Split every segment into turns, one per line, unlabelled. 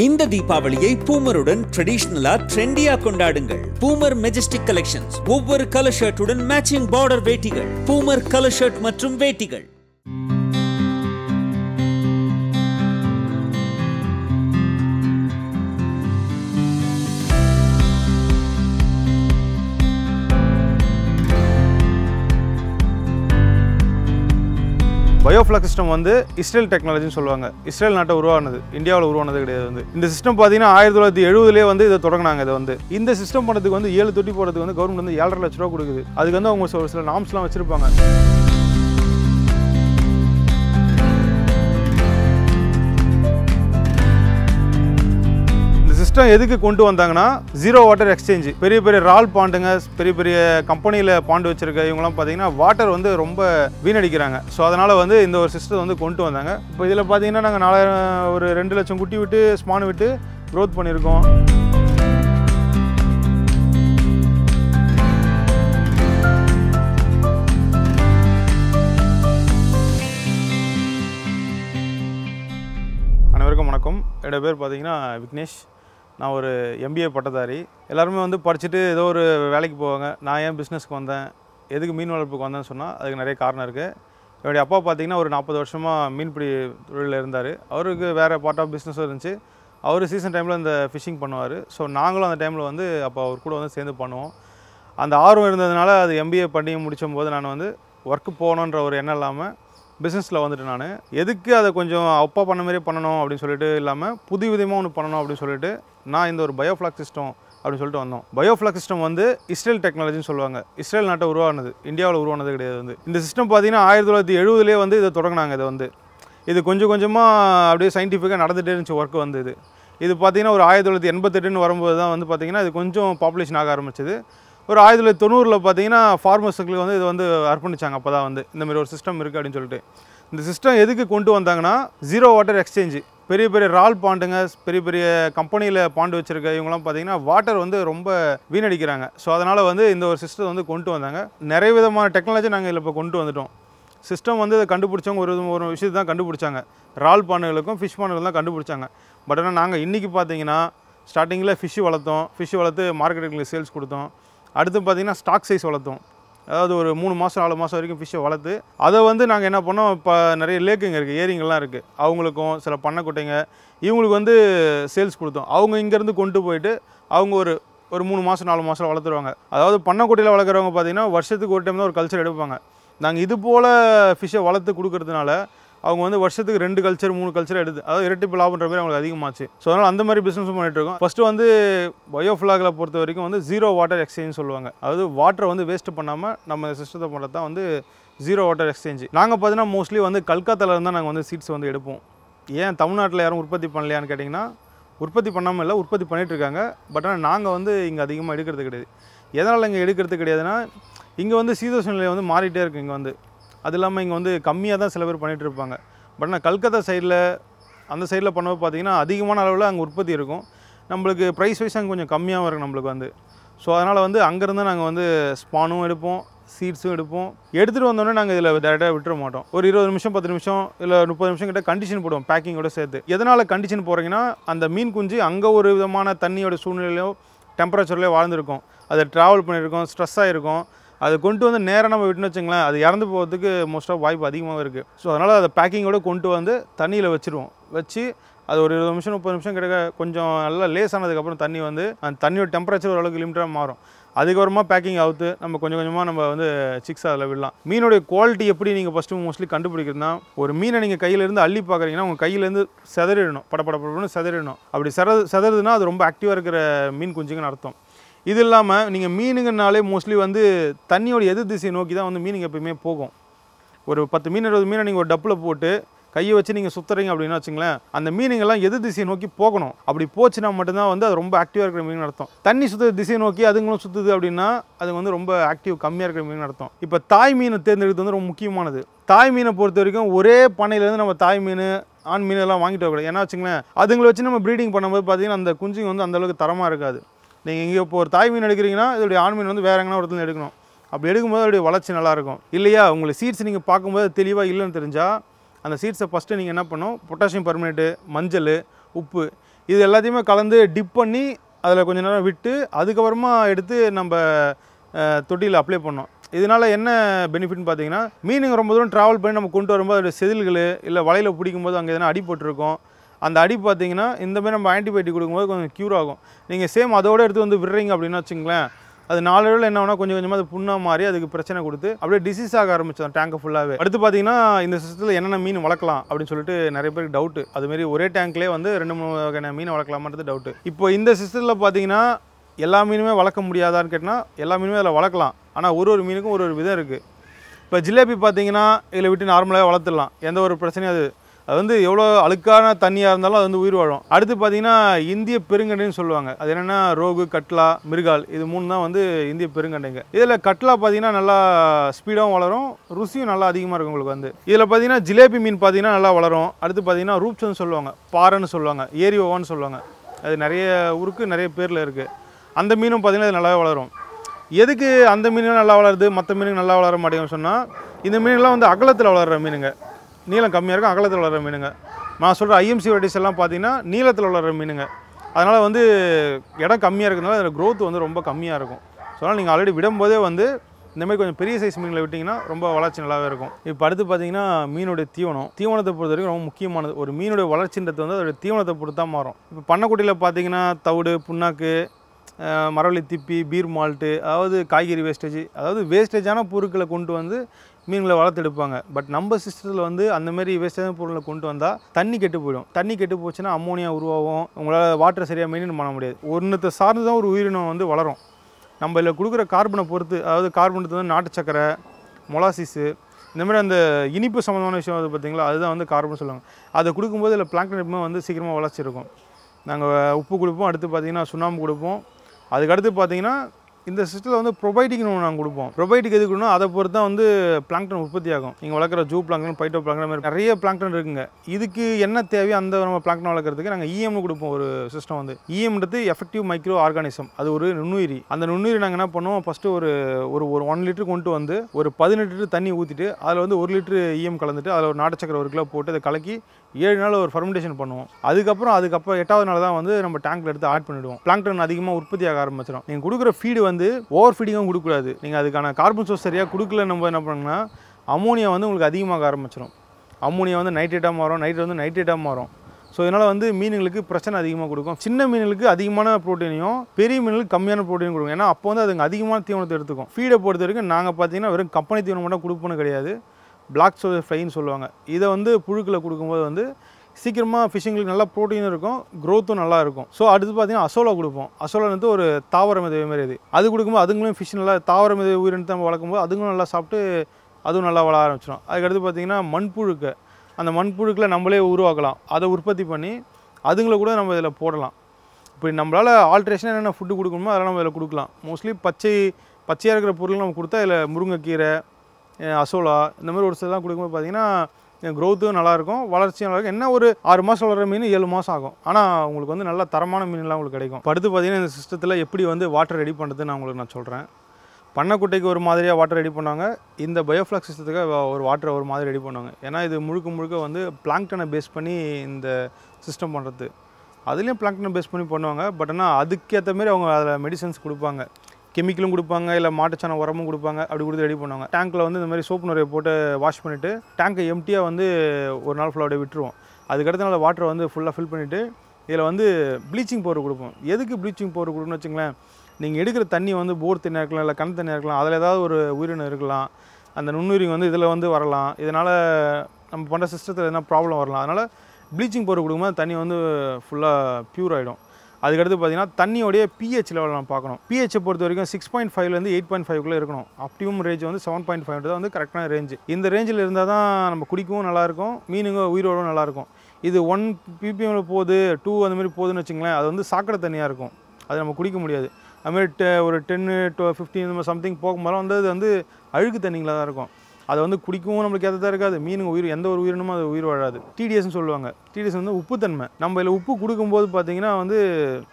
இந்த தீபாவளியை பூமருடன் ட்ரெடிஷ்னலா ட்ரெண்டியா கொண்டாடுங்கள். பூமர் மெஜஸ்டிக் கலெக்ஷன்ஸ் ஒவ்வொரு கலர் ஷர்ட்டுடன் மேட்சிங் பார்டர் வேட்டிகள். பூமர் கலர் ஷர்ட் மற்றும் வேட்டிகள்.
பயோஃப்ளக் சிஸ்டம் வந்து இஸ்ரேல் டெக்னாலஜின்னு சொல்லுவாங்க. இஸ்ரேல் நாட்டை உருவானது இந்தியாவில் உருவானது கிடையாது வந்து. இந்த சிஸ்டம் பார்த்தீங்கன்னா ஆயிரத்தி தொள்ளாயிரத்தி எழுபதுலேயே வந்து இதை தொடங்கினாங்க இதை வந்து. இந்த சிஸ்டம் பண்ணுறதுக்கு வந்து ஏழு தொட்டி போடுறதுக்கு வந்து கவர்மெண்ட் வந்து ஏழரை லட்ச ரூபா கொடுக்குது. அதுக்கு வந்து அவங்க ஒரு சில நாம்ஸ்லாம் வச்சிருப்பாங்க. சிஸ்டம் எதுக்கு கொண்டு வந்தாங்கன்னா ஜீரோ வாட்டர் எக்ஸ்சேஞ்ச் பெரிய பெரிய ரால் பாண்டுங்க பெரிய பெரிய கம்பெனியில் பாண்டு வச்சிருக்க இவங்கலாம் பார்த்தீங்கன்னா வாட்டர் வந்து ரொம்ப வீணடிக்கிறாங்க. ஸோ அதனால் வந்து இந்த ஒரு சிஸ்டம் வந்து கொண்டு வந்தாங்க. இப்போ இதில் பார்த்தீங்கன்னா நாங்கள் நாலாயிரம் ஒரு ரெண்டு லட்சம் குட்டி விட்டு ஸ்மான் விட்டு க்ரோத் பண்ணியிருக்கோம் அனைவருக்கும் வணக்கம். என்னோட பேர் பார்த்தீங்கன்னா விக்னேஷ். நான் ஒரு எம்பிஏ பட்டதாரி. எல்லாருமே வந்து படிச்சுட்டு ஏதோ ஒரு வேலைக்கு போவாங்க. நான் ஏன் பிஸ்னஸ்க்கு வந்தேன்? எதுக்கு மீன் வளர்ப்புக்கு வந்தேன்னு சொன்னால் அதுக்கு நிறைய காரணம் இருக்குது என்னுடைய அப்பா பார்த்தீங்கன்னா ஒரு நாற்பது வருஷமாக மீன்பிடி தொழிலில் இருந்தார். அவருக்கு வேறு பார்ட் ஆஃப் பிஸ்னஸும் இருந்துச்சு. அவர் சீசன் டைமில் இந்த ஃபிஷிங் பண்ணுவார். ஸோ நாங்களும் அந்த டைமில் வந்து அப்போ அவர் கூட வந்து சேர்ந்து பண்ணுவோம். அந்த ஆர்வம் இருந்ததுனால அது எம்பிஏ பண்ணி முடிச்சும் போது நான் வந்து ஒர்க்கு போகணுன்ற ஒரு எண்ணம் இல்லாமல் பிஸ்னஸில் வந்துட்டு நான் எதுக்கு அதை கொஞ்சம் அப்பா பண்ண மாதிரியே பண்ணணும் அப்படின்னு சொல்லிட்டு இல்லாமல் புது விதமாக ஒன்று பண்ணணும் அப்படின்னு சொல்லிட்டு நான் இந்த ஒரு பயோஃப்ளாக் சிஸ்டம் அப்படின்னு சொல்லிட்டு வந்தோம். பயோஃப்ளாக் சிஸ்டம் வந்து இஸ்ரேல் டெக்னாலஜின்னு சொல்லுவாங்க. இஸ்ரேல் நாட்டை உருவானது இந்தியாவில் உருவானது கிடையாது வந்து. இந்த சிஸ்டம் பார்த்தீங்கன்னா ஆயிரத்தி தொள்ளாயிரத்தி எழுபதுலேயே வந்து இதை தொடங்கினாங்க இதை வந்து. இது கொஞ்சம் கொஞ்சமாக அப்படியே சயின்டிஃபிக்காக நடந்துகிட்டே இருந்துச்சு ஒர்க் வந்து இது. இது பார்த்தீங்கன்னா ஒரு ஆயிரத்தி தொள்ளாயிரத்தி எண்பத்தெட்டுன்னு வரும்போது தான் வந்து பார்த்தீங்கன்னா இது கொஞ்சம் பாப்புலேஷன் ஆக ஆரம்பிச்சது. ஒரு ஆயிரத்தி தொள்ளாயிரத்தி தொண்ணூறில் பார்த்தீங்கன்னா ஃபார்மர்ஸுக்கு வந்து இது வந்து அர்ப்பணிச்சாங்க. அப்போ தான் வந்து இந்த மாதிரி ஒரு சிஸ்டம் இருக்குது அப்படின்னு சொல்லிட்டு. இந்த சிஸ்டம் எதுக்கு கொண்டு வந்தாங்கன்னா ஜீரோ வாட்டர் எக்ஸ்சேஞ்சு பெரிய பெரிய ரால் பாண்டுங்க பெரிய பெரிய கம்பெனியில் பாண்டு வச்சுருக்க இவங்களாம் பார்த்தீங்கன்னா வாட்டர் வந்து ரொம்ப வீணடிக்கிறாங்க. ஸோ அதனால் வந்து இந்த ஒரு சிஸ்டம் வந்து கொண்டு வந்தாங்க. நிறைய விதமான டெக்னாலஜி நாங்கள் இதில் இப்போ கொண்டு வந்துட்டோம். சிஸ்டம் வந்து இதை கண்டுபிடிச்சவங்க ஒரு ஒரு விஷயத்தை தான் கண்டுபிடிச்சாங்க. ரால் பாண்டுகளுக்கும் ஃபிஷ் பாண்டுகள் தான் கண்டுபிடிச்சாங்க. பட் ஆனால் நாங்கள் இன்றைக்கி பார்த்தீங்கன்னா ஸ்டார்டிங்கில் ஃபிஷ்ஷு வளர்த்தோம். ஃபிஷ்ஷு வளர்த்து மார்க்கெட்டுக்கு சேல்ஸ் கொடுத்தோம். அடுத்து பார்த்தீங்கன்னா ஸ்டாக் சைஸ் வளர்த்தோம். அதாவது ஒரு மூணு மாதம் நாலு மாதம் வரைக்கும் ஃபிஷ்ஷை வளர்த்து அதை வந்து நாங்கள் என்ன பண்ணோம் இப்போ நிறைய லேக்குங்க இருக்குது ஏரிங்கெல்லாம் இருக்குது அவங்களுக்கும் சில பண்ணைக்குட்டைங்க இவங்களுக்கு வந்து சேல்ஸ் கொடுத்தோம். அவங்க இங்கேருந்து கொண்டு போயிட்டு அவங்க ஒரு ஒரு மூணு மாதம் நாலு மாதம் வளர்த்துருவாங்க. அதாவது பண்ணைக்குட்டையில் வளர்க்குறவங்க பார்த்தீங்கன்னா வருஷத்துக்கு ஒரு டைம் தான் ஒரு கல்ச்சர் எடுப்பாங்க. நாங்கள் இது போல் ஃபிஷ்ஷை வளர்த்து கொடுக்கறதுனால அவங்க வந்து வருஷத்துக்கு ரெண்டு கல்ச்சர் மூணு கல்ச்சர் எடுத்து அதாவது இரட்டிப்பு லாபன்ற மாதிரி அவங்களுக்கு அதிகமாச்சு. ஸோ அதனால் அந்த மாதிரி பிஸ்னஸும் பண்ணிட்டு இருக்கோம். ஃபஸ்ட்டு வந்து பயோஃபிளாகில் பொறுத்த வரைக்கும் வந்து ஜீரோ வாட்டர் எக்ஸ்சேஞ்ச் சொல்லுவாங்க. அதாவது வாட்டரை வந்து வேஸ்ட் பண்ணாமல் நம்ம சிஸ்டத்தை பண்ணுறது தான் வந்து ஜீரோ வாட்டர் எக்ஸ்சேஞ்ச் நாங்கள் பார்த்தீங்கன்னா மோஸ்ட்லி வந்து கல்கத்தாவில் இருந்தால் நாங்கள் வந்து சீட்ஸ் வந்து எடுப்போம். ஏன் தமிழ்நாட்டில் யாரும் உற்பத்தி பண்ணலையான்னு கேட்டிங்கன்னா உற்பத்தி பண்ணாமல் இல்லை உற்பத்தி பண்ணிகிட்ருக்காங்க இருக்காங்க. பட் ஆனால் நாங்கள் வந்து இங்கே அதிகமாக எடுக்கிறது கிடையாது. எதனால் இங்கே எடுக்கிறது கிடையாதுன்னா இங்கே வந்து சீதோஷ நிலை வந்து மாறிட்டே இருக்குது இங்கே வந்து. அது இல்லாமல் இங்கே வந்து கம்மியாக தான் சில பேர் பண்ணிகிட்டு இருப்பாங்க. பட் ஆனால் கல்கத்தா சைடில் அந்த சைடில் பண்ணப்போ பார்த்தீங்கன்னா அதிகமான அளவில் அங்கே உற்பத்தி இருக்கும். நம்மளுக்கு ப்ரைஸ் வைஸ் அங்கே கொஞ்சம் கம்மியாகவும் இருக்கும் நம்மளுக்கு வந்து. ஸோ அதனால் வந்து அங்கேருந்து நாங்கள் வந்து ஸ்பானும் எடுப்போம் சீட்ஸும் எடுப்போம். எடுத்துகிட்டு வந்தோடனே நாங்கள் இதில் டேரெக்டாக விட்டுற மாட்டோம். ஒரு இருபது நிமிஷம் பத்து நிமிஷம் இல்லை முப்பது நிமிஷம் கிட்ட கண்டிஷன் போடுவோம் பேக்கிங்கோட சேர்த்து. எதனால் கண்டிஷன் போகிறீங்கன்னா அந்த மீன் குஞ்சு அங்கே ஒரு விதமான தண்ணியோட சூழ்நிலையிலையோ டெம்பரேச்சர்லேயோ வாழ்ந்துருக்கும். அதை ட்ராவல் பண்ணியிருக்கோம் ஸ்ட்ரெஸ் ஆகிருக்கும் அதை கொண்டு வந்து நேராக நம்ம விட்டுன்னு வச்சுங்களேன் அது இறந்து போகிறதுக்கு மோஸ்ட் ஆஃப் வாய்ப்பு அதிகமாக இருக்குது ஸோ அதனால் அதை பேக்கிங்கோட கொண்டு வந்து தண்ணியில் வச்சுருவோம். வச்சு அது ஒரு இருபது நிமிஷம் முப்பது நிமிஷம் கிடைக்க கொஞ்சம் நல்லா லேஸ் ஆனதுக்கப்புறம் தண்ணி வந்து அந்த தண்ணியோட டெம்பரேச்சர் ஓரளவுக்கு லிமிட்டாக மாறும். அதுக்கப்புறமா பேக்கிங் அவுத்து நம்ம கொஞ்சம் கொஞ்சமாக நம்ம வந்து சிக்ஸ் அதில் விடலாம். மீனுடைய குவாலிட்டி எப்படி நீங்கள் ஃபஸ்ட்டு மோஸ்ட்லி கண்டுபிடிக்கிறதுனா ஒரு மீனை நீங்கள் கையிலேருந்து அள்ளி பார்க்குறீங்கன்னா உங்கள் கையிலேருந்து செதறிடணும். பட செதறிடணும். அப்படி செத செதறதுன்னா அது ரொம்ப ஆக்டிவாக இருக்கிற மீன் குஞ்சுங்கன்னு அர்த்தம். இது இல்லாமல் நீங்கள் மீனுங்கனாலே மோஸ்ட்லி வந்து தண்ணியோட எதிர் திசையை நோக்கி தான் வந்து மீனுங்க எப்பயுமே போகும். ஒரு பத்து மீன் இருபது மீனை நீங்கள் ஒரு டப்பில் போட்டு கையை வச்சு நீங்கள் சுற்றுறீங்க அப்படின்னு வச்சுங்களேன் அந்த மீனுங்கெல்லாம் எதிர் திசையை நோக்கி போகணும். அப்படி போச்சுன்னா மட்டும்தான் வந்து அது ரொம்ப ஆக்டிவாக இருக்கிற மீன் நடத்தும் தண்ணி சுற்றுற திசையை நோக்கி அதுங்களும் சுற்றுது அப்படின்னா அது வந்து ரொம்ப ஆக்டிவ் கம்மியாக இருக்கிற மீன் நடத்தும் இப்போ தாய் மீனை தேர்ந்தெடுக்கிறது வந்து ரொம்ப முக்கியமானது. தாய் மீனை பொறுத்த வரைக்கும் ஒரே பண்ணையிலேருந்து நம்ம தாய் மீன் ஆண் மீன் எல்லாம் வாங்கிட்டு வரக்கூடாது. ஏன்னா வச்சுங்களேன் அதுங்களை வச்சு நம்ம ப்ரீடிங் பண்ணும்போது பார்த்தீங்கன்னா அந்த குஞ்சுங்க வந்து அந்தளவுக்கு தரமாக இருக்காது. நீங்கள் இங்கே இப்போ ஒரு தாய் மீன் எடுக்கிறீங்கன்னா இதோடைய ஆண் மீன் வந்து வேற எங்கன்னா ஒருத்தர் எடுக்கணும். அப்படி எடுக்கும்போது அதோடைய வளர்ச்சி நல்லாயிருக்கும். இல்லையா? உங்களுக்கு சீட்ஸ் நீங்கள் பார்க்கும்போது தெளிவாக இல்லைன்னு தெரிஞ்சால் அந்த சீட்ஸை ஃபஸ்ட்டு நீங்கள் என்ன பண்ணணும்? பொட்டாசியம் பர்மனேட்டு மஞ்சள் உப்பு இது எல்லாத்தையுமே கலந்து டிப் பண்ணி அதில் கொஞ்ச நேரம் விட்டு அதுக்கப்புறமா எடுத்து நம்ம தொட்டியில் அப்ளை பண்ணோம் இதனால் என்ன பெனிஃபிட்னு பார்த்தீங்கன்னா மீனுங்க ரொம்ப தூரம் ட்ராவல் பண்ணி நம்ம கொண்டு வரும்போது அதோட செதில்கள் இல்லை வலையில் பிடிக்கும்போது அங்கே எதனா அடிபட்டிருக்கும் அந்த அடி பார்த்தீங்கன்னா இந்த மாதிரி நம்ம ஆன்டிபயோட்டிக் கொடுக்கும்போது கொஞ்சம் க்யூர் ஆகும். நீங்கள் சேம் அதோட எடுத்து வந்து விடுறீங்க அப்படின்னு வச்சுங்களேன் அது நாளடைவில் என்ன ஆகுனா கொஞ்சம் கொஞ்சமாக அது புண்ணாக மாறி அதுக்கு பிரச்சனை கொடுத்து அப்படியே டிசீஸ் ஆக ஆரம்பிச்சோம் டேங்க்கை ஃபுல்லாகவே அடுத்து பார்த்தீங்கன்னா இந்த சிஸ்டத்தில் என்னென்ன மீன் வளர்க்கலாம் அப்படின்னு சொல்லிட்டு நிறைய பேருக்கு டவுட்டு அதுமாரி ஒரே டேங்க்லேயே வந்து ரெண்டு மூணு வகையான மீன் வளர்க்கலாமான்றது டவுட்டு இப்போ இந்த சிஸ்டத்தில் பார்த்தீங்கன்னா எல்லா மீனுமே வளர்க்க முடியாதான்னு கேட்டால் எல்லா மீனுமே அதில் வளர்க்கலாம். ஆனால் ஒரு ஒரு மீனுக்கும் ஒரு ஒரு விதம் இருக்குது இப்போ ஜிலேபி பார்த்தீங்கன்னா இதில் விட்டு நார்மலாக வளர்த்துடலாம். எந்த ஒரு பிரச்சனையும் அது அது வந்து எவ்வளோ அழுக்கான தண்ணியாக இருந்தாலும் அது வந்து உயிர் வாழும். அடுத்து பார்த்தீங்கன்னா இந்திய பெருங்கண்டைன்னு சொல்லுவாங்க. அது என்னென்னா ரோகு கட்லா மிருகால் இது மூணு தான் வந்து இந்திய பெருங்கண்டைங்க இதில் கட்லா பார்த்தீங்கன்னா நல்லா ஸ்பீடாகவும் வளரும். ருசியும் நல்லா அதிகமாக இருக்கும் உங்களுக்கு வந்து. இதில் பார்த்தீங்கன்னா ஜிலேபி மீன் பார்த்தீங்கன்னா நல்லா வளரும். அடுத்து பார்த்தீங்கன்னா ரூப்ஸ்னு சொல்லுவாங்க. பாறைன்னு சொல்லுவாங்க. ஏரி ஓவான்னு சொல்லுவாங்க. அது நிறைய ஊருக்கு நிறைய பேரில் இருக்குது அந்த மீனும் பார்த்தீங்கன்னா அது நல்லாவே வளரும். எதுக்கு அந்த மீனும் நல்லா வளருது மற்ற மீனுக்கு நல்லா வளர மாட்டேங்குன்னு சொன்னால் இந்த மீன்லாம் வந்து அகலத்தில் வளர்கிற மீனுங்க. நீளம் கம்மியாக இருக்கும் அகலத்தில் வளர்கிற மீனுங்க. நான் சொல்கிற ஐஎம்சி வெரைட்டிஸ் எல்லாம் பார்த்தீங்கன்னா நீளத்தில் வளர்கிற மீனுங்க. அதனால் வந்து இடம் கம்மியாக இருக்கிறதுனால அதில் க்ரோத் வந்து ரொம்ப கம்மியாக இருக்கும். ஸோ அதனால் நீங்கள் ஆல்ரெடி விடும்போதே வந்து இந்த மாதிரி கொஞ்சம் பெரிய சைஸ் மீன்களை விட்டிங்கன்னா ரொம்ப வளர்ச்சி நல்லாவே இருக்கும். இப்போ அடுத்து பார்த்தீங்கன்னா மீனுடைய தீவனம். தீவனத்தை பொறுத்த வரைக்கும் ரொம்ப முக்கியமானது. ஒரு மீனுடைய வளர்ச்சின்றது வந்து அதோட தீவனத்தை பொறுத்து தான் மாறும். இப்போ பண்ணக்குட்டியில் பார்த்தீங்கன்னா தவிடு புண்ணாக்கு மரவள்ளி திப்பி பீர் மால்ட்டு அதாவது காய்கறி வேஸ்டேஜ் அதாவது வேஸ்டேஜான பொருட்களை கொண்டு வந்து மீன்களை வளர்த்தெடுப்பாங்க. பட் நம்ம சிஸ்டத்தில் வந்து அந்தமாரி மாதிரி பொருளை கொண்டு வந்தால் தண்ணி கெட்டு போயிடும். தண்ணி கெட்டு போச்சுன்னா அம்மோனியா உருவாகும். உங்களால் வாட்டரை சரியாக மெயின்டைன் பண்ண முடியாது. ஒன்றத்தை சார்ந்து தான் ஒரு உயிரினம் வந்து வளரும். நம்ம இதில் கொடுக்குற கார்பனை பொறுத்து அதாவது கார்பனுக்கு வந்து நாட்டு சக்கரை மொலாசிஸு இந்த மாதிரி அந்த இனிப்பு சம்மந்தமான விஷயம் வந்து பார்த்தீங்களா அதுதான் வந்து கார்பன் சொல்லுவாங்க. அதை கொடுக்கும்போது இதில் பிளாங்டன் எப்பவுமே வந்து சீக்கிரமாக வளர்ச்சி இருக்கும் நாங்கள் உப்பு கொடுப்போம் அடுத்து பார்த்திங்கன்னா சுண்ணாம்பு கொடுப்போம். அதுக்கடுத்து பார்த்திங்கன்னா பார்த்தீங்கன்னா இந்த சிஸ்டத்தில் வந்து ப்ரொபைட்டிக்னு ஒன்று நாங்கள் கொடுப்போம். ப்ரொபைட்டிக் எதுக்குன்னா அதை பொறுத்து தான் வந்து பிளாங்டன் உற்பத்தி ஆகும் நீங்கள் வளர்க்குற ஜூ பிளாங்டன் பைட்டோ பிளாங்டன் மாதிரி நிறைய பிளாங்டன் இருக்குங்க. இதுக்கு என்ன தேவையோ அந்த நம்ம பிளாங்டன் வளர்க்குறதுக்கு நாங்கள் இஎம்னு கொடுப்போம் ஒரு சிஸ்டம் வந்து. இஎம்ன்றது எஃபெக்டிவ் மைக்ரோ ஆர்கானிசம் அது ஒரு நுண்ணுயிரி. அந்த நுண்ணுயிரி நாங்கள் என்ன பண்ணுவோம்? ஃபஸ்ட்டு ஒரு ஒரு ஒரு ஒன் லிட்டர் கொண்டு வந்து ஒரு பதினெட்டு லிட்டர் தண்ணி ஊற்றிட்டு அதில் வந்து ஒரு லிட்டர் இஎம் கலந்துட்டு அதில் ஒரு நாட்டு சக்கரை ஒரு கிலோ போட்டு அதை கலக்கி ஏழு நாள் ஒரு ஃபர்மெண்டேஷன் பண்ணுவோம். அதுக்கப்புறம் அதுக்கப்புறம் எட்டாவது நாள் தான் வந்து நம்ம டேங்க்ல எடுத்து ஆட் பண்ணிடுவோம். பிளாங்டன் அதிகமாக உற்பத்தி ஆக ஆரம்பிச்சிடும் நீங்கள் கொடுக்குற ஃபீடு வந்து ஓவர் ஃபீடிங்கும் கொடுக்கக்கூடாது. நீங்கள் அதுக்கான கார்பன் சோர்ஸ் சரியாக கொடுக்கல நம்ம என்ன பண்ணோம்னா அமோனியா வந்து உங்களுக்கு அதிகமாக ஆரம்பிச்சிடும் அமோனியா வந்து நைட்ரேட்டாக மாறும் நைட்ரேட் வந்து நைட்ரேட்டாக மாறும். ஸோ இதனால் வந்து மீன்களுக்கு பிரச்சனை அதிகமாக கொடுக்கும். சின்ன மீன்களுக்கு அதிகமான ப்ரோட்டீனையும் பெரிய மீன்களுக்கு கம்மியான ப்ரோட்டீன் கொடுக்கும். ஏன்னா அப்போ வந்து அதுங்க அதிகமான தீவனத்தை எடுத்துக்கும். ஃபீடை பொறுத்த வரைக்கும் நாங்கள் பார்த்தீங்கன்னா வெறும் கம்பெனி தீவனம் மட்டும் கொடுப்போன்னு கிடையாது. பிளாக் சோல் ஃப்ரைன்னு சொல்லுவாங்க. இதை வந்து புழுக்களை கொடுக்கும்போது வந்து சீக்கிரமாக ஃபிஷ்ஷிங்களுக்கு நல்லா ப்ரோட்டீன் இருக்கும் க்ரோத்தும் நல்லா இருக்கும். ஸோ அடுத்து பார்த்தீங்கன்னா அசோலா கொடுப்போம். அசோலா வந்து ஒரு தாவர மிதவை மாதிரி இது அது கொடுக்கும்போது அதுங்களும் ஃபிஷ் நல்லா தாவர மிதவை உயிரினத்தை நம்ம வளர்க்கும்போது அதுங்களும் நல்லா சாப்பிட்டு அதுவும் நல்லா வளர ஆரம்பிச்சிடும் அதுக்கடுத்து பார்த்தீங்கன்னா மண்புழுக்க. அந்த மண்புழுக்களை நம்மளே உருவாக்கலாம். அதை உற்பத்தி பண்ணி அதுங்களை கூட நம்ம இதில் போடலாம். இப்படி நம்மளால் ஆல்ட்ரேஷனாக என்னென்ன ஃபுட்டு கொடுக்கணுமோ அதெல்லாம் நம்ம இதில் கொடுக்கலாம். மோஸ்ட்லி பச்சை பச்சையாக இருக்கிற பொருள் நம்ம கொடுத்தா இதில் முருங்கைக்கீரை அசோலா இந்த மாதிரி ஒரு சிலலாம் கொடுக்கும்போது பார்த்தீங்கன்னா க்ரோத்தும் நல்லாயிருக்கும் வளர்ச்சியும் நல்லாயிருக்கும். என்ன ஒரு ஆறு மாதம் வளர்கிற மீன் ஏழு மாதம் ஆகும். ஆனால் உங்களுக்கு வந்து நல்ல தரமான மீன்லாம் உங்களுக்கு கிடைக்கும். படுத்து பார்த்தீங்கன்னா இந்த சிஸ்டத்தில் எப்படி வந்து வாட்டர் ரெடி பண்ணுறது நான் உங்களுக்கு நான் சொல்கிறேன் பண்ணைக்குட்டைக்கு ஒரு மாதிரியாக வாட்டர் ரெடி பண்ணுவாங்க. இந்த பயோஃப்ளாக் சிஸ்டத்துக்கு ஒரு வாட்டரை ஒரு மாதிரி ரெடி பண்ணுவாங்க. ஏன்னா இது முழுக்க முழுக்க வந்து பிளாங்டனை பேஸ் பண்ணி இந்த சிஸ்டம் பண்ணுறது அதுலேயும் பிளாங்டனை பேஸ் பண்ணி பண்ணுவாங்க. பட் ஆனால் அதுக்கேற்ற மாதிரி அவங்க அதில் மெடிசன்ஸ் கொடுப்பாங்க. கெமிக்கலும் கொடுப்பாங்க இல்லை மாட்டுச்சாண உரமும் கொடுப்பாங்க அப்படி கொடுத்து ரெடி பண்ணுவாங்க. டேங்க்கில் வந்து இந்த மாதிரி சோப்பு நிறைய போட்டு வாஷ் பண்ணிவிட்டு டேங்கை எம்டியாக வந்து ஒரு நாள் ஃபுல்லாக அப்படியே விட்டுருவோம். அதுக்கடுத்த நாள் வாட்டரை வந்து ஃபுல்லாக ஃபில் பண்ணிவிட்டு இதில் வந்து ப்ளீச்சிங் பவுடர் கொடுப்போம். எதுக்கு ப்ளீச்சிங் பவுடர் கொடுக்கணும்னு வச்சுங்களேன் நீங்கள் எடுக்கிற தண்ணி வந்து போர் தண்ணியாக இருக்கலாம் இல்லை கண் தண்ணியாக இருக்கலாம் அதில் ஏதாவது ஒரு உயிரினம் இருக்கலாம் அந்த நுண்ணுயிரிங்க வந்து இதில் வந்து வரலாம். இதனால் நம்ம பண்ணுற சிஸ்டத்தில் எதனா ப்ராப்ளம் வரலாம். அதனால் ப்ளீச்சிங் பவுடர் கொடுக்கும்போது தண்ணி வந்து ஃபுல்லாக ப்யூர் ஆகிடும் அதுக்கடுத்து பார்த்தீங்கன்னா தண்ணியோடைய பிஹெச் லெவல் நம்ம பார்க்கணும். பிஹெச்சை பொறுத்த வரைக்கும் சிக்ஸ் பாயிண்ட் ஃபைவ்லேருந்து எயிட் பாயிண்ட் ஃபைவ்க்குள்ளே இருக்கணும். ஆப்டிமம் ரேஞ்ச் வந்து செவன் பாயிண்ட் ஃபைவ் தான் வந்து கரெக்டான ரேஞ்சு இந்த ரேஞ்சில் இருந்தால் தான் நம்ம குடிக்கவும் நல்லாயிருக்கும் மீனுங்க உயிரோடும் நல்லாயிருக்கும். இது ஒன் பிபிஎம்மில் போகுது டூ அந்த மாதிரி போகுதுன்னு வச்சுங்களேன் அது வந்து சாக்கடை தண்ணியாக இருக்கும். அது நம்ம குடிக்க முடியாது. அதுமாதிரி டெ ஒரு டென்னு டூ ஃபிஃப்டீன் இந்த மாதிரி சம்திங் போகும்போது வந்து அது வந்து அழுக்கு தண்ணிங்களாக தான் இருக்கும். அதை வந்து குடிக்கவும் நம்மளுக்கு ஏற்றதாக இருக்காது. மீனுங்க உயிர் எந்த ஒரு உயிரினமும் அது உயிர் வாழாது. டிடிஎஸ்னு சொல்லுவாங்க. டிடிஎஸ் வந்து உப்புத்தன்மை. நம்ம இதில் உப்பு கொடுக்கும்போது பார்த்தீங்கன்னா வந்து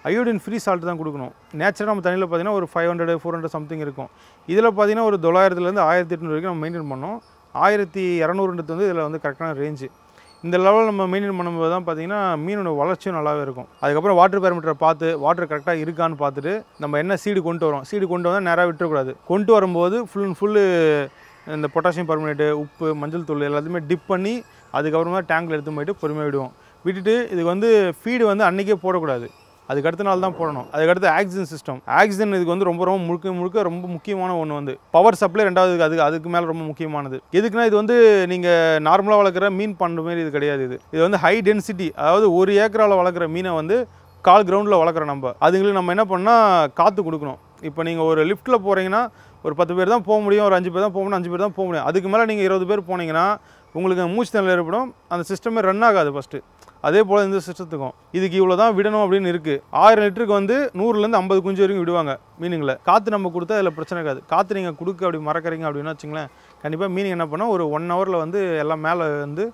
அயோடின் ஃப்ரீ சால்ட் தான் கொடுக்கணும். நேச்சுரலாக நம்ம தண்ணியில் பார்த்தீங்கன்னா ஒரு five hundred four hundred something இருக்கும். இதில் பார்த்தீங்கன்னா ஒரு தொள்ளாயிரத்துலேருந்து ஆயிரத்தி எட்நூறு வரைக்கும் நம்ம மெயின்டைன் பண்ணோம் ஆயிரத்தி இரநூறுன்றது வந்து இதில் வந்து கரெக்டான ரேஞ்சு இந்த லெவலில் நம்ம மெயின்டைன் பண்ணும்போது தான் பார்த்தீங்கன்னா மீனோட வளர்ச்சியும் நல்லாவே இருக்கும். அதுக்கப்புறம் வாட்டர் பேரமீட்டரை பார்த்து வாட்டர் கரெக்டாக இருக்கான்னு பார்த்துட்டு நம்ம என்ன சீடு கொண்டு வரோம்? சீடு கொண்டு வந்தால் நேராக விட்டுறக்கூடாது. கொண்டு வரும்போது ஃபுல் அண்ட் ஃபுல்லு இந்த பொட்டாசியம் பர்மனேட்டு உப்பு மஞ்சள் தூள் எல்லாத்தையுமே டிப் பண்ணி அதுக்கப்புறமா டேங்கில் எடுத்து போயிட்டு பொறுமையாக விடுவோம். விட்டுட்டு இதுக்கு வந்து ஃபீடு வந்து அன்றைக்கே போடக்கூடாது. அதுக்கு அடுத்த நாள் தான் போடணும். அதுக்கடுத்து ஆக்சிஜன் சிஸ்டம் ஆக்சிஜன் இதுக்கு வந்து ரொம்ப ரொம்ப முழுக்க முழுக்க ரொம்ப முக்கியமான ஒன்று வந்து. பவர் சப்ளை ரெண்டாவது அதுக்கு அதுக்கு மேலே ரொம்ப முக்கியமானது. எதுக்குன்னா இது வந்து நீங்கள் நார்மலாக வளர்க்குற மீன் பண்ணுற மாதிரி இது கிடையாது இது. இது வந்து ஹை டென்சிட்டி அதாவது ஒரு ஏக்கரால் வளர்க்குற மீனை வந்து கால் கிரவுண்டில் வளர்க்குறோம் நம்ம. அதுங்களுக்கு நம்ம என்ன பண்ணால் காற்று கொடுக்கணும். இப்போ நீங்கள் ஒரு லிஃப்ட்டில் போகிறீங்கன்னா ஒரு பத்து பேர் தான் போக முடியும் ஒரு அஞ்சு பேர் தான் போக முடியும் அஞ்சு பேர் தான் போக முடியும். அதுக்கு மேலே நீங்கள் இருபது பேர் போனீங்கன்னா உங்களுக்கு மூச்சு திணறல் ஏற்படும் அந்த சிஸ்டமே ரன் ஆகாது ஃபஸ்ட்டு அதே போல் இந்த சிஸ்டத்துக்கும் இதுக்கு இவ்வளோ தான் விடணும் அப்படின்னு இருக்குது ஆயிரம் லிட்டருக்கு வந்து நூறுலேருந்து ஐம்பது குஞ்சு வரைக்கும் விடுவாங்க மீனுங்களை. காற்று நம்ம கொடுத்தா அதில் பிரச்சனை இருக்காது. காற்று நீங்கள் கொடுக்க அப்படி மறக்கறீங்க அப்படின்னு வச்சுங்களேன் கண்டிப்பாக மீனிங் என்ன பண்ணால் ஒரு ஒன் ஹவரில் வந்து எல்லாம் மேலே வந்து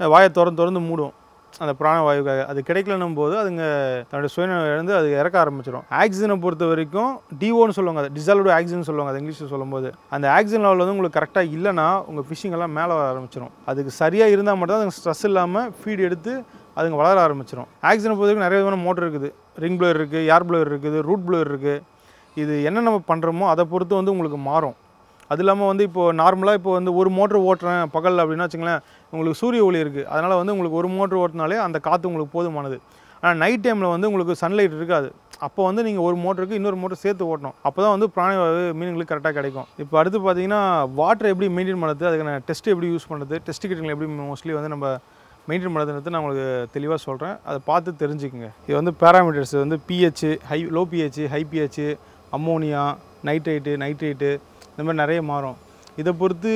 வாயை திறந்து திறந்து மூடும். அந்த பிராணவாயுக்காக அது கிடைக்கலன்னும் போது அதுங்க தன்னுடைய சுயநிலை இழந்து அது இறக்க ஆரம்பிச்சிடும் ஆக்சிஜனை பொறுத்த வரைக்கும் டிஓன்னு சொல்லுவாங்க அது டிசால்வ்டு ஆக்சிஜன் சொல்லுவாங்க அது இங்கிலீஷில் சொல்லும்போது. அந்த ஆக்சிஜன் லெவல் வந்து உங்களுக்கு கரெக்டாக இல்லைன்னா உங்கள் ஃபிஷிங் எல்லாம் மேலே வர ஆரம்பிச்சிடும் அதுக்கு சரியாக இருந்தால் மட்டும் தான் அதுங்க ஸ்ட்ரெஸ் இல்லாமல் ஃபீட் எடுத்து அதுங்க வளர ஆரம்பிச்சிடும் ஆக்சிஜனை பொறுத்த வரைக்கும் நிறைய விதமான மோட்டர் இருக்குது. ரிங் ப்ளோயர் இருக்குது ஏர் ப்ளோயர் இருக்குது ரூட் ப்ளோயர் இருக்குது இது என்ன நம்ம பண்ணுறோமோ அதை பொறுத்து வந்து உங்களுக்கு மாறும். அது இல்லாமல் வந்து இப்போது நார்மலாக இப்போ வந்து ஒரு மோட்ரு ஓட்டுறேன் பகல் அப்படின்னா வச்சுங்களேன் உங்களுக்கு சூரிய ஒளி இருக்குது அதனால் வந்து உங்களுக்கு ஒரு மோட்ரு ஓட்டினாலே அந்த காற்று உங்களுக்கு போதுமானது. ஆனால் நைட் டைமில் வந்து உங்களுக்கு சன்லைட் இருக்காது. அப்போ வந்து நீங்கள் ஒரு மோட்டருக்கு இன்னொரு மோட்டர் சேர்த்து ஓட்டணும். அப்போ தான் வந்து பிராணவாயு மீன்களுக்கு கரெக்டாக கிடைக்கும். இப்போ அடுத்து பார்த்தீங்கன்னா வாட்டர் எப்படி மெயின்டைன் பண்ணுறது அதுக்கான டெஸ்ட் எப்படி யூஸ் பண்ணுறது டெஸ்ட் கிட்டுங்களை எப்படி மோஸ்ட்லி வந்து நம்ம மெயின்டைன் பண்ணுறதுன்றது நான் உங்களுக்கு தெளிவாக சொல்கிறேன் அதை பார்த்து தெரிஞ்சுக்குங்க. இது வந்து பேராமீட்டர்ஸ் வந்து pH high low pH high pH ammonia nitrite nitrate இந்த மாதிரி நிறைய மாறும். இதை பொறுத்து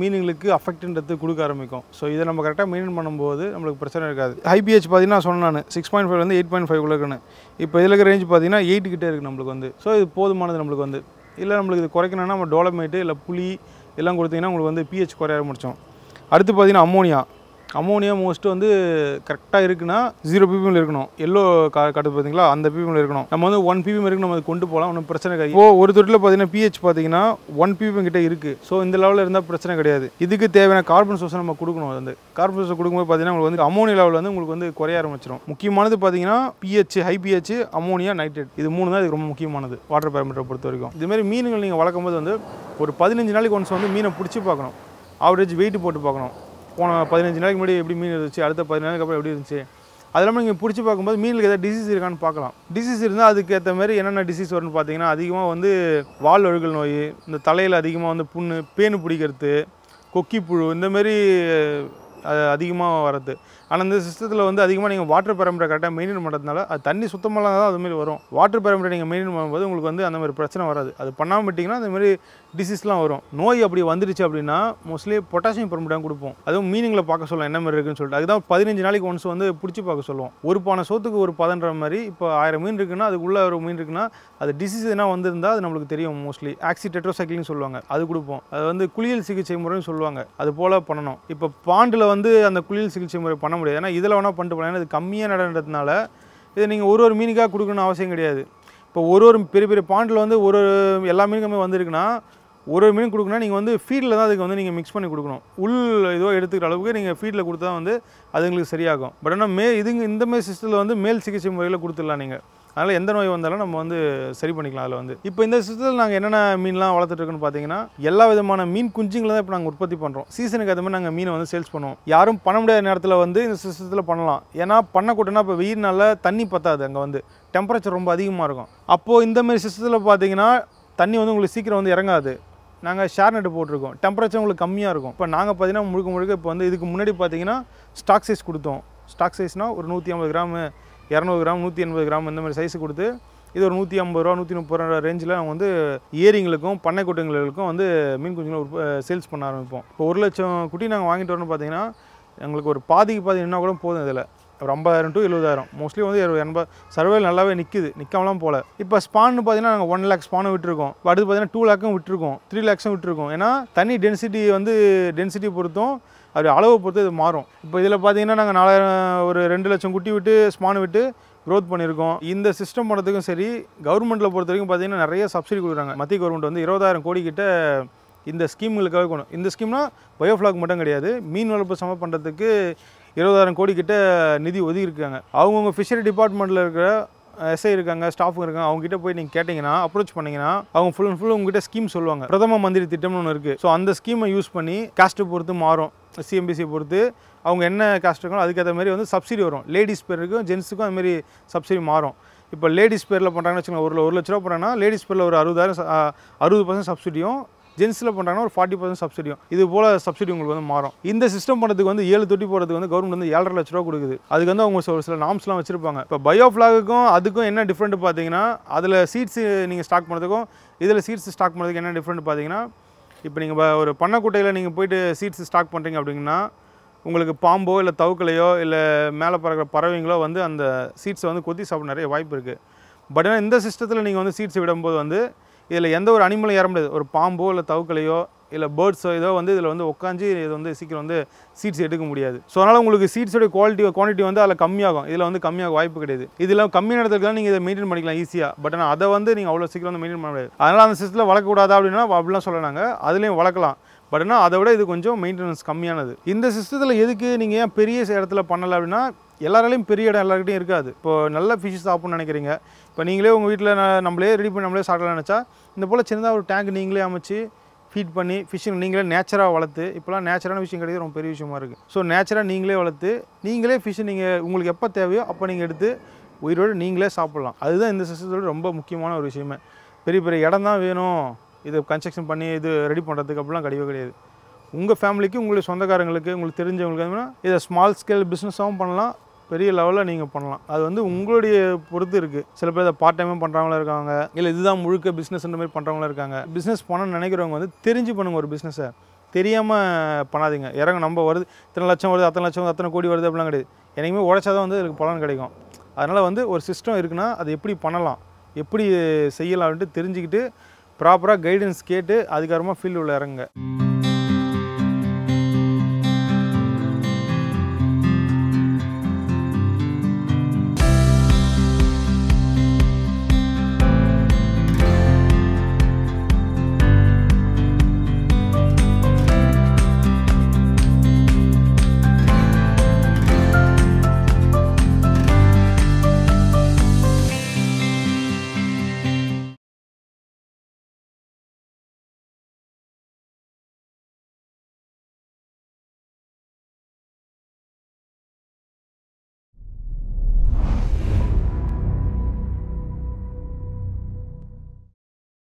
மீனுங்களுக்கு அஃபெக்ட்ன்றது கொடுக்க ஆரம்பிக்கும். ஸோ இதை நம்ம கரெக்டாக மெயின்டைன் பண்ணும்போது நம்மளுக்கு பிரச்சனை இருக்காது. ஹைபிஹெச் பார்த்தீங்கன்னா சொன்னேன் நான். சிக்ஸ் பாயிண்ட் ஃபைவ் வந்து எயிட் பாயிண்ட் ஃபைவ் இருக்குன்னு. இப்போ இதில் இருக்கிற ரேஞ்ச் பார்த்தீங்கன்னா எயிட் கிட்டே இருக்குது நம்மளுக்கு வந்து. ஸோ இது போதுமானது நம்மளுக்கு வந்து. இல்லை நம்மளுக்கு இது குறைக்கணும்னா நம்ம டோலமேட்டு இல்லை புளி எல்லாம் கொடுத்திங்கன்னா உங்களுக்கு வந்து பிஹெச் குறைய ஆரம்பிச்சோம் அடுத்து பார்த்தீங்கன்னா அம்மோனியா அமோனியா மோஸ்ட்டு வந்து கரெக்டாக இருக்குன்னா ஜீரோ பிபிஎம்ல இருக்கணும். எல்லோ கா காட்டுது பார்த்தீங்களா? அந்த பிபிஎம்ல இருக்கணும். நம்ம வந்து ஒன் பிபிஎம் இருக்கு நம்ம அது கொண்டு போகலாம் ஒன்றும் பிரச்சனை கிடையாது. இப்போ ஒரு தொட்டில் பார்த்தீங்கன்னா பிஹெச் பார்த்தீங்கன்னா ஒன் பிபிஎம் கிட்ட இருக்குது ஸோ இந்த லெவலில் இருந்தால் பிரச்சனை கிடையாது. இதுக்கு தேவையான கார்பன் சோர்ஸை நம்ம கொடுக்கணும். வந்து கார்பன் சோர்ஸ் கொடுக்கும்போது பார்த்தீங்கன்னா உங்களுக்கு வந்து அமோனியா லெவல் வந்து உங்களுக்கு வந்து குறைய ஆரம்பிச்சிடும் முக்கியமானது பார்த்தீங்கன்னா pH high pH ammonia nitrate இது மூணு தான் இது ரொம்ப முக்கியமானது வாட்டர் பேரமீட்டரை பொறுத்த வரைக்கும். இதுமாரி மீன்கள் நீங்கள் வளர்க்கும் போது வந்து ஒரு பதினஞ்சு நாளைக்கு ஒன்ஸ் வந்து மீனை பிடிச்சி பார்க்கணும். ஆவரேஜ் வெயிட் போட்டு பார்க்கணும். போன பதினஞ்சு நாளைக்கு முன்னாடி எப்படி மீன் இருந்துச்சு அடுத்த பதினஞ்சு நாளைக்கு அப்புறம் எப்படி இருந்துச்சு அது இல்லாமல் நீங்கள் பிடிச்சி பார்க்கும்போது மீனுக்கு ஏதாவது டிசீஸ் இருக்கான்னு பார்க்கலாம். டிசீஸ் இருந்தால் அதுக்கேற்ற மாதிரி என்னென்ன டிசீஸ் வரும்னு பார்த்தீங்கன்னா அதிகமாக வந்து வால் ஒழுகல் நோய் இந்த தலையில் அதிகமாக வந்து புண்ணு பேனு பிடிக்கிறது கொக்கி புழு இந்தமாரி அது அதிகமாக வர்றது. ஆனால் இந்த சிஸ்டத்தில் வந்து அதிகமாக நீங்கள் வாட்டர் பேரமீட்டர் கரெக்டாக மெயின்டைன் பண்ணுறதுனால அது தண்ணி சுத்தமாக தான் அதுமாரி மாதிரி வரும். வாட்டர் பேரமீட்டர் நீங்கள் மெயின்டைன் பண்ணும்போது உங்களுக்கு வந்து அந்த மாதிரி பிரச்சனை வராது. அது பண்ணாமல் விட்டிங்கன்னா அந்தமாரி டிசீஸ்லாம் வரும். நோய் அப்படி வந்துடுச்சு அப்படின்னா மோஸ்ட்லி பொட்டாசியம் பெர்மிட்டாக கொடுப்போம். அதுவும் மீனிங்கில் பார்க்க சொல்லலாம் என்ன மாதிரி இருக்குன்னு சொல்லிட்டு. அதுதான் பதினஞ்சு நாளைக்கு ஒன்ஸ் வந்து பிடிச்சி பார்க்க சொல்லுவோம். ஒரு பானை சோத்துக்கு ஒரு பதன்ற மாதிரி இப்போ ஆயிரம் மீன் இருக்குன்னா அதுக்குள்ளே ஒரு மீன் இருக்குன்னா அது டிசீஸ் எதனா வந்திருந்தால் அது நம்மளுக்கு தெரியும் மோஸ்ட்லி ஆக்சி டெட்ரோசைக்கிள்னு சொல்லுவாங்க. அது கொடுப்போம். அது வந்து குளியல் சிகிச்சை முறைன்னு சொல்லுவாங்க. அது போல் பண்ணணும். இப்போ பாண்டில் வந்து அந்த குளியல் சிகிச்சை முறை பண்ண முடியாது. ஏன்னா இதில் வேணால் பண்ணிட்டு போகலாம் ஏன்னா இது கம்மியாக நடன்றதுனால இதை நீங்கள் ஒரு ஒரு மீனுக்காக கொடுக்கணும்னு அவசியம் கிடையாது. இப்போ ஒரு ஒரு பெரிய பெரிய பாண்டில் வந்து ஒரு ஒரு எல்லா மீனுக்குமே வந்திருக்குன்னா ஒரு ஒரு மீன் கொடுக்கணும்னா நீங்கள் வந்து ஃபீடில் தான் அதுக்கு வந்து நீங்கள் மிக்ஸ் பண்ணி கொடுக்கணும். உள் இதோ எடுத்துக்கிற அளவுக்கு நீங்கள் ஃபீடில் கொடுத்தா வந்து அது உங்களுக்கு சரியாகும். பட் ஆனால் மே இதுங்க இந்த மாதிரி சிஸ்டத்தில் வந்து மேல் சிகிச்சை முறையில் கொடுத்துடலாம் நீங்கள் அதனால் எந்த நோய் வந்தாலும் நம்ம வந்து சரி பண்ணிக்கலாம் அதில் வந்து. இப்போ இந்த சிஸ்டத்தில் நாங்கள் என்னென்ன மீன்லாம் வளர்த்துட்ருக்குன்னு பார்த்தீங்கன்னா எல்லா விதமான மீன் குஞ்சுங்களை தான் இப்போ நாங்கள் உற்பத்தி பண்ணுறோம் சீசனுக்கு அது மாதிரி நாங்கள் மீனை வந்து சேல்ஸ் பண்ணுவோம். யாரும் பண்ண முடியாத நேரத்தில் வந்து இந்த சிஸ்டத்தில் பண்ணலாம். ஏன்னா பண்ணக்கூட்டனா இப்போ வெயில் தண்ணி பத்தாது அங்கே வந்து. டெம்பரேச்சர் ரொம்ப அதிகமாக இருக்கும். அப்போது இந்தமாரி சிஸ்டத்தில் பார்த்தீங்கன்னா தண்ணி வந்து உங்களுக்கு சீக்கிரம் வந்து இறங்காது. நாங்கள் ஷேர் நட்டு போட்டிருக்கோம். டெம்பரேச்சர் உங்களுக்கு கம்மியாக இருக்கும். இப்போ நாங்கள் பார்த்தீங்கன்னா முழுக்க முழுக்க இப்போ வந்து இதுக்கு முன்னாடி பார்த்தீங்கன்னா ஸ்டாக் சைஸ் கொடுத்தோம். ஸ்டாக் சைஸ்னால் ஒரு நூற்றி ஐம்பது கிராமு இரநூறு கிராம் நூற்றி எண்பது கிராம் இந்த மாதிரி சைஸ் கொடுத்து இது ஒரு நூற்றி ஐம்பது ரூபா நூற்றி முப்பது ரூபா ரேஞ்சில் அவங்க வந்து ஏரிங்களுக்கும் பண்ணை குட்டைங்களுக்கும் வந்து மீன் குஞ்சுங்களை உற்ப சேல்ஸ் பண்ண ஆரம்பிப்போம். இப்போ ஒரு லட்சம் குட்டி நாங்கள் வாங்கிட்டு வரோம்னு பார்த்தீங்கன்னா எங்களுக்கு ஒரு பாதிக்கு பாதி என்ன கூட போதும் இதில். ஒரு ஐம்பதாயிரம் டு எழுபதாயிரம். மோஸ்ட்லி வந்து எண்பது சர்வேல் நல்லாவே நிற்குது நிற்காமலாம் போல. இப்போ ஸ்பான்னு பார்த்தீங்கன்னா நாங்கள் ஒன் லேக் ஸ்பானும் விட்டுருக்கோம். அடுத்து பார்த்தீங்கன்னா டூ லேக்கும் விட்டுருக்கோம். த்ரீ லேக்ஸும் விட்டுருக்கோம். ஏன்னா தண்ணி டென்சிட்டி வந்து டென்சிட்டி பொறுத்தும் அது அளவை பொறுத்து இது மாறும். இப்போ இதில் பார்த்தீங்கன்னா நாங்கள் நாலாயிரம் ஒரு ரெண்டு லட்சம் குட்டி விட்டு ஸ்மான் விட்டு க்ரோத் பண்ணியிருக்கோம். இந்த சிஸ்டம் பண்ணுறதுக்கும் சரி கவர்மெண்ட்டில் பொறுத்த வரைக்கும் பார்த்தீங்கன்னா நிறைய சப்சிடி கொடுக்குறாங்க. மத்திய கவர்மெண்ட் வந்து இருபதாயிரம் கோடி கிட்ட இந்த ஸ்கீம்களுக்காக கொண்டு இந்த ஸ்கீம்னா பயோஃப்ளாக் மட்டும் கிடையாது. மீன் வளர்ப்பு சம பண்ணுறதுக்கு இருபதாயிரம் கோடி கிட்ட நிதி ஒதுக்கியிருக்காங்க. அவங்கவுங்க ஃபிஷரி டிபார்ட்மெண்ட்டில் இருக்கிற எஸ்ஐ இருக்காங்க ஸ்டாஃப் இருக்காங்க அவங்க கிட்ட போய் நீங்கள் கேட்டிங்கன்னா அப்ரோச் பண்ணீங்கன்னா அவங்க ஃபுல் அண்ட் ஃபுல் உங்ககிட்ட ஸ்கீம் சொல்லுவாங்க. பிரதம மந்திரி திட்டம்னு ஒன்று இருக்குது ஸோ அந்த ஸ்கீமை யூஸ் பண்ணி காஸ்ட்டை பொறுத்து மாறும். சிஎம்பிசி பொறுத்து அவங்க என்ன காஸ்ட் இருக்கோ அதுக்கேற்ற மாதிரி வந்து சப்சிடி வரும். லேடிஸ் பேருக்கும் ஜென்ஸுக்கும் அதுமாரி சப்சிடி மாறும். இப்போ லேடிஸ் பேரில் பண்ணுறாங்கன்னு வச்சுக்கோங்க ஒரு ஒரு லட்ச ரூபா பண்ணுறாங்கன்னா லேடிஸ் பேரில் ஒரு அறுபதாயிரம் அறுபது பர்சன்ட் சப்சிடியும் ஜென்ஸில் பண்ணுறாங்கன்னா ஒரு ஃபார்ட்டி பர்சன்ட் சப்சிடியும் இது போல் சப்சிடி உங்களுக்கு வந்து மாறும். இந்த சிஸ்டம் பண்ணுறதுக்கு வந்து ஏழு தொட்டி போகிறதுக்கு வந்து கவர்மெண்ட் வந்து ஏழரை லட்ச ரூபா கொடுக்குது. அதுக்கு வந்து அவங்க ஒரு சில நாம்ஸ்லாம் வச்சிருப்பாங்க. இப்போ பயோ ஃப்ளாகுக்கும் அதுக்கும் என்ன டிஃப்ரெண்ட் பார்த்தீங்கன்னா அதில் சீட்ஸ் நீங்கள் ஸ்டாக் பண்ணுறதுக்கும் இதில் சீட்ஸ் ஸ்டாக் பண்ணுறதுக்கு என்ன டிஃப்ரெண்ட் பார்த்தீங்கன்னா இப்போ நீங்கள் ஒரு பண்ணக்கூட்டையில் நீங்கள் போயிட்டு சீட்ஸ் ஸ்டாக் பண்ணுறீங்க அப்படிங்கன்னா உங்களுக்கு பாம்போ இல்லை தவுக்கலையோ இல்லை மேலே பறக்கிற பறவைங்களோ வந்து அந்த சீட்ஸை வந்து கொத்தி சாப்பிட நிறைய வாய்ப்பு இருக்குது பட் ஆனால் இந்த சிஸ்டத்தில் நீங்கள் வந்து சீட்ஸ் விடும்போது வந்து இதில் எந்த ஒரு அனிமலும் ஏற முடியாது. ஒரு பாம்போ இல்லை தவுக்கலையோ இல்லை பேர்ட்ஸோ ஏதோ வந்து இதில் வந்து உட்காந்து இது வந்து சீக்கிரம் வந்து சீட்ஸ் எடுக்க முடியாது. ஸோ அதனால் உங்களுக்கு சீட்ஸோட குவாலிட்டி குவான்டிட்டி வந்து அதில் கம்மியாகும். இதில் வந்து கம்மியாக வாய்ப்பு கிடையாது. இதில் கம்மியான இடத்துல நீங்கள் இதை மெயின்டைன் பண்ணிக்கலாம் ஈஸியாக பட் ஆனால் அதை வந்து நீங்கள் அவ்வளோ சீக்கிரம் வந்து மெயின்டைன் பண்ண முடியாது. அதனால் அந்த சிஸ்டத்தில் வளர்க்கக்கூடாது அப்படின்னா அப்படிலாம் சொல்லலாங்க அதுலேயும் வளர்க்கலாம். பட் ஆனால் அதை விட இது கொஞ்சம் மெயின்டெனன்ஸ் கம்மியானது. இந்த சிஸ்டத்தில் எதுக்கு நீங்கள் ஏன் பெரிய இடத்துல பண்ணலை அப்படின்னா எல்லாராலையும் பெரிய இடம் எல்லாருக்கிட்டையும் இருக்காது. இப்போ நல்ல ஃபிஷ் சாப்பிட்ணும்னு நினைக்கிறீங்க. இப்போ நீங்களே உங்கள் வீட்டில் நம்மளே ரெடி பண்ணி நம்மளே சாப்பிடலாம்னு நினச்சா இந்த போல் சின்னதாக ஒரு டேங்க் நீங்களே அமைச்சு ஃபீட் பண்ணி ஃபிஷ்ஷிங் நீங்களே நேச்சராக வளர்த்து இப்போலாம் நேச்சரான விஷயம் கிடையாது ரொம்ப பெரிய விஷயமா இருக்குது ஸோ நேச்சராக நீங்களே வளர்த்து நீங்களே ஃபிஷ்ஷை நீங்கள் உங்களுக்கு எப்போ தேவையோ அப்போ நீங்கள் எடுத்து உயிரோடு நீங்களே சாப்பிட்லாம். அதுதான் இந்த சிஸ்டத்தோட ரொம்ப முக்கியமான ஒரு விஷயமே. பெரிய பெரிய இடம் தான் வேணும். இது கன்ஸ்ட்ரக்ஷன் பண்ணி இது ரெடி பண்ணுறதுக்கு அப்படிலாம் கிடையவே கிடையாது. உங்கள் ஃபேமிலிக்கு உங்களுடைய சொந்தக்காரங்களுக்கு உங்களுக்கு தெரிஞ்சவங்களுக்கு இதை ஸ்மால் ஸ்கேல் பிஸ்னஸாகவும் பண்ணலாம். பெரிய லெவலில் நீங்கள் பண்ணலாம். அது வந்து உங்களுடைய பொறுத்து இருக்குது சில பேர் இதை பார்ட் டைமும் பண்ணுறவங்களும் இருக்காங்க. இல்லை இதுதான் முழுக்க பிஸ்னஸ்ன்ற மாதிரி பண்ணுறவங்களும் இருக்காங்க. பிஸ்னஸ் பண்ணணும்னு நினைக்கிறவங்க வந்து தெரிஞ்சு பண்ணுங்கள் ஒரு பிஸ்னஸை தெரியாமல் பண்ணாதீங்க. இறங்க நம்ம வருது இத்தனை லட்சம் வருது அத்தனை லட்சம் வருது அத்தனை கோடி வருது அப்படிலாம் கிடையாது. எனக்குமே உழைச்சாதான் வந்து அதுக்கு பலன் கிடைக்கும். அதனால் வந்து ஒரு சிஸ்டம் இருக்குன்னா அது எப்படி பண்ணலாம் எப்படி செய்யலாம்ன்ட்டு தெரிஞ்சுக்கிட்டு ப்ராப்பராக கைடன்ஸ் கேட்டு அதுக்கப்புறமா ஃபீல்டு உள்ள இறங்குங்க.